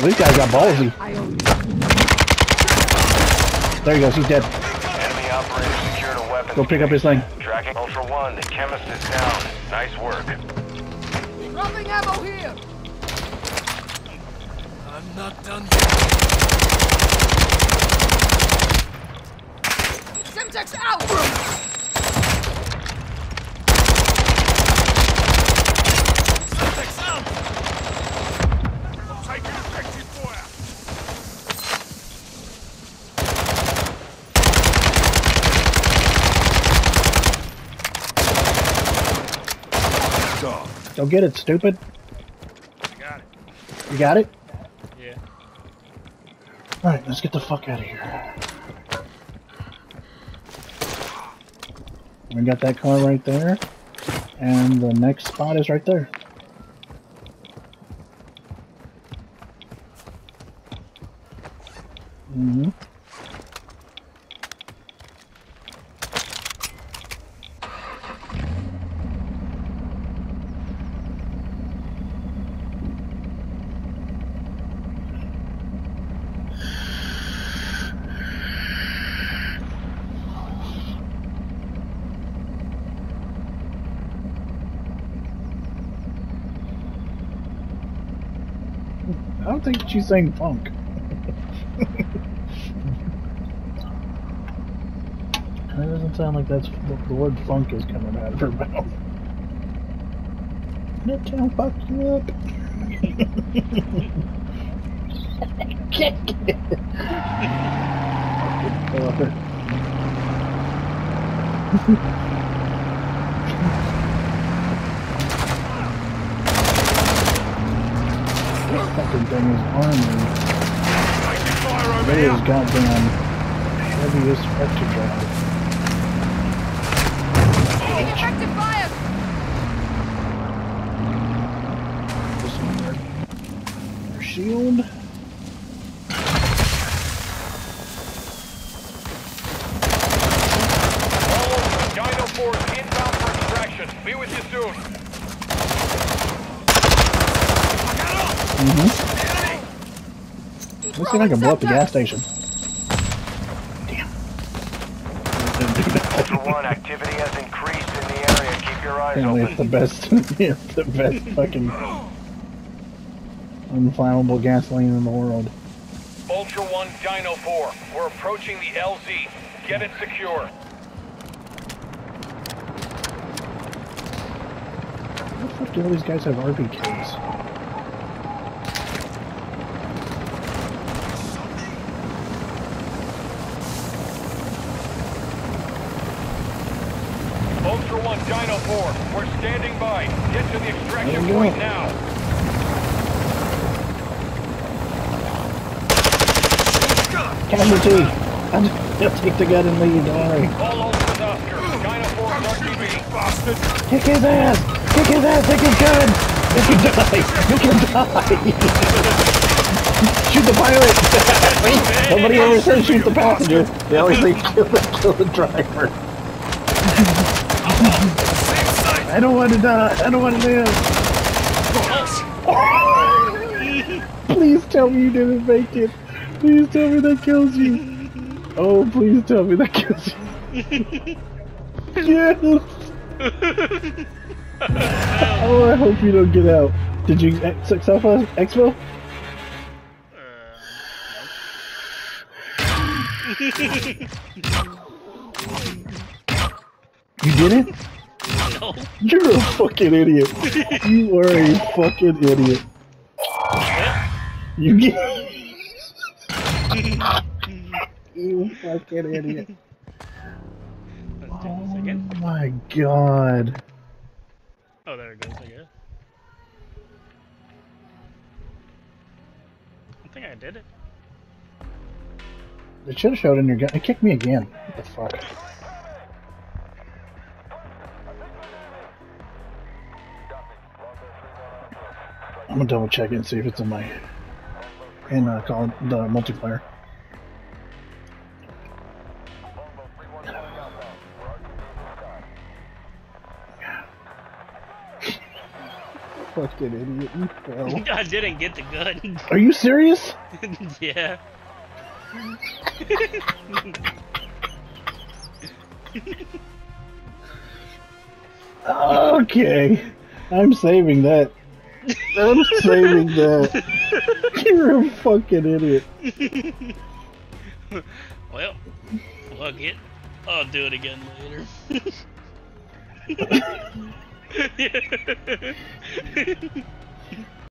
Well, these guys got ballsy. I you. There he goes. He's dead. Enemy operator secured a weapon. Go pick up his thing. Tracking Ultra One. The chemist is down. Nice work. Dropping ammo here. I'm not done yet. Semtex out. Semtex out! I'm taking effective fire! Don't get it, stupid. Got it. You got it? Yeah. Alright, let's get the fuck out of here. We got that car right there. And the next spot is right there. Mm-hmm. I don't think she's saying funk. That doesn't sound like that's the word funk is coming out of her mouth. That town fuck you up. Kick it. I love it. Fucking thing is armored. Here! is goddamn heavy as fuck to drive. Effective fire. This one there. Their shield. Dino 4 inbound for extraction. Be with you soon. Mm-hmm. Let's see if I can blow up the gas station. Damn. Ultra One, activity has increased in the area. Keep your eyes Apparently open. it's the best, it's the best fucking unflammable gasoline in the world. Ultra One, Dino 4. We're approaching the LZ. Get it secure. How the fuck do all these guys have RPKs? Ultra One, Dino 4. We're standing by. Get to the extraction point go. now. Casualty! I'm gonna take the gun and leave, don't worry. All Ultras Oscar. Dino 4 RTB. Bastard! Kick his ass! Kick his ass! Take his gun! You can die! You can die! shoot the pilot! Nobody ever says shoot the passenger. They always say kill the, kill the driver. I don't want to die. I don't want to live. Please tell me you didn't make it. Please tell me that kills you. Oh, please tell me that kills you. yes. oh, I hope you don't get out. Did you successful expo? You didn't? No. You're a fucking idiot. You are a fucking idiot. You get. you fucking idiot. Let's take this again. Oh my god. Oh, there it goes, I guess. I think I did it. It should have showed in your gun. It kicked me again. What the fuck? I'm gonna double check it and see if it's in my in uh, call it the multiplayer. fucking idiot. You fell. I didn't get the gun. Are you serious? yeah. Okay. I'm saving that. I'm saving that. You're a fucking idiot. well, fuck it. I'll do it again later.